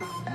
Yeah.